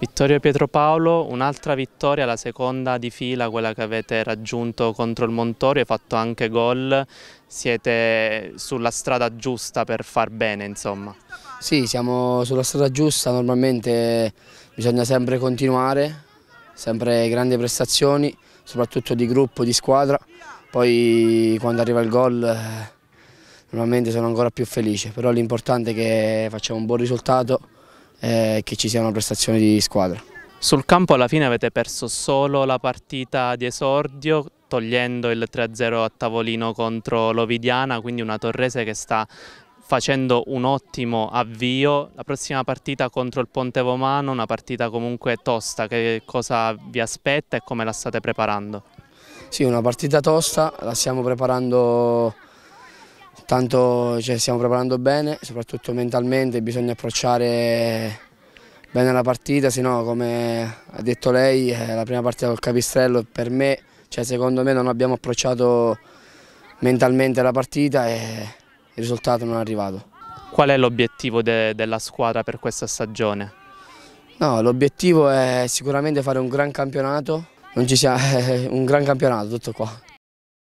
Vittorio Pietropaolo, un'altra vittoria, la seconda di fila, quella che avete raggiunto contro il Montorio, hai fatto anche gol, siete sulla strada giusta per far bene insomma. Sì, siamo sulla strada giusta, normalmente bisogna sempre continuare, sempre grandi prestazioni, soprattutto di gruppo, di squadra, poi quando arriva il gol eh, normalmente sono ancora più felice, però l'importante è che facciamo un buon risultato e che ci sia una prestazione di squadra. Sul campo alla fine avete perso solo la partita di esordio togliendo il 3-0 a tavolino contro l'Ovidiana, quindi una Torrese che sta facendo un ottimo avvio. La prossima partita contro il Ponte Vomano, una partita comunque tosta, che cosa vi aspetta e come la state preparando? Sì, una partita tosta, la stiamo preparando tanto cioè, stiamo preparando bene, soprattutto mentalmente, bisogna approcciare bene la partita, se no come ha detto lei è la prima partita col Capistrello per me, cioè, secondo me non abbiamo approcciato mentalmente la partita e il risultato non è arrivato. Qual è l'obiettivo de della squadra per questa stagione? No, l'obiettivo è sicuramente fare un gran campionato, non ci sia, un gran campionato, tutto qua.